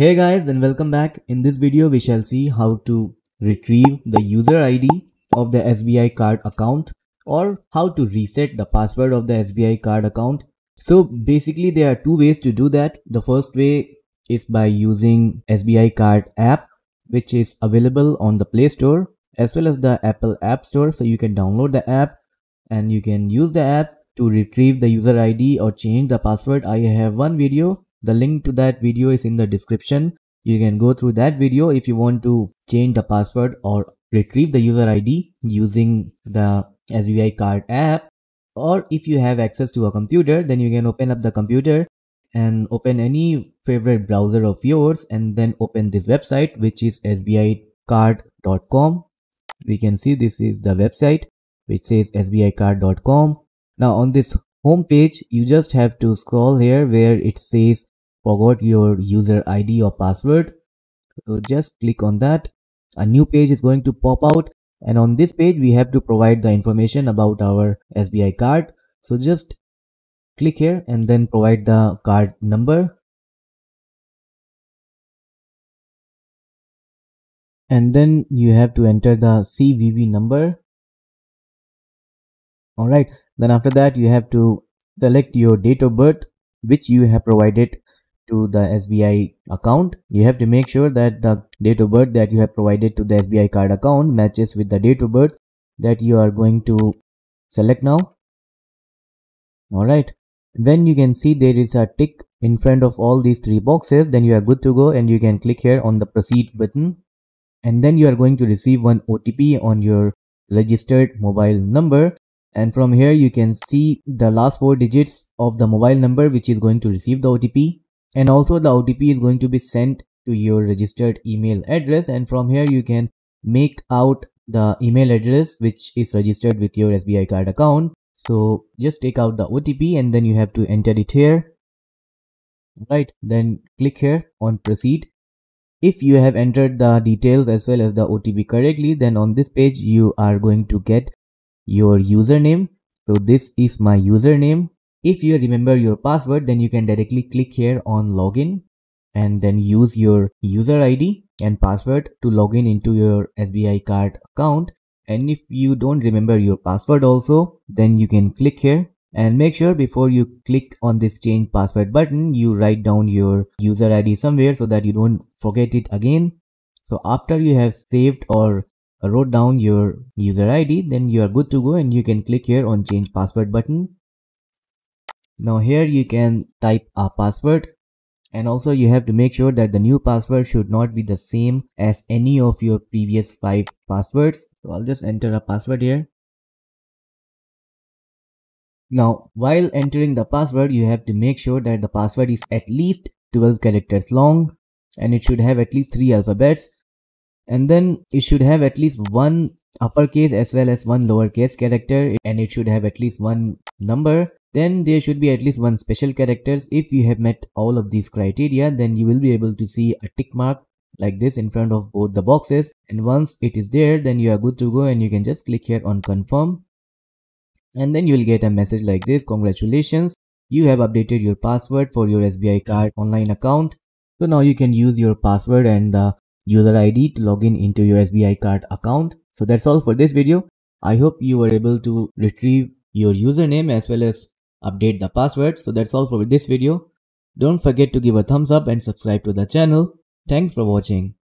Hey guys and welcome back. In this video we shall see how to retrieve the user ID of the SBI card account or how to reset the password of the SBI card account. So basically there are two ways to do that. The first way is by using SBI card app which is available on the Play Store as well as the Apple App Store. So you can download the app and you can use the app to retrieve the user ID or change the password. I have one video the link to that video is in the description. You can go through that video if you want to change the password or retrieve the user ID using the SBI card app. Or if you have access to a computer, then you can open up the computer and open any favorite browser of yours and then open this website which is sbicard.com. We can see this is the website which says sbicard.com. Now on this home page you just have to scroll here where it says forgot your user id or password. So just click on that. A new page is going to pop out. And on this page we have to provide the information about our sbi card. So just click here and then provide the card number. And then you have to enter the cvv number all right then after that you have to select your date of birth which you have provided to the SBI account. You have to make sure that the date of birth that you have provided to the SBI card account matches with the date of birth that you are going to select now. Alright, when you can see there is a tick in front of all these three boxes then you are good to go and you can click here on the proceed button and then you are going to receive one OTP on your registered mobile number and from here you can see the last four digits of the mobile number which is going to receive the OTP and also the OTP is going to be sent to your registered email address. And from here you can make out the email address which is registered with your SBI card account. So just take out the OTP and then you have to enter it here. Right then click here on proceed. If you have entered the details as well as the OTP correctly then on this page you are going to get your username. So this is my username. If you remember your password then you can directly click here on login and then use your user id and password to log in into your sbi card account. And if you don't remember your password also then you can click here and make sure before you click on this change password button you write down your user id somewhere so that you don't forget it again. So after you have saved or wrote down your user ID, then you are good to go and you can click here on change password button. Now here you can type a password and also you have to make sure that the new password should not be the same as any of your previous five passwords. So I'll just enter a password here. Now while entering the password you have to make sure that the password is at least 12 characters long and it should have at least 3 alphabets and then it should have at least one uppercase as well as one lowercase character and it should have at least one number. Then there should be at least one special characters. If you have met all of these criteria then you will be able to see a tick mark like this in front of both the boxes. And once it is there then you are good to go and you can just click here on confirm. And then you will get a message like this congratulations you have updated your password for your SBI card online account. So now you can use your password and the user ID to log in into your SBI card account. So that's all for this video. I hope you were able to retrieve your username as well as update the password. So that's all for this video. Don't forget to give a thumbs up and subscribe to the channel. Thanks for watching.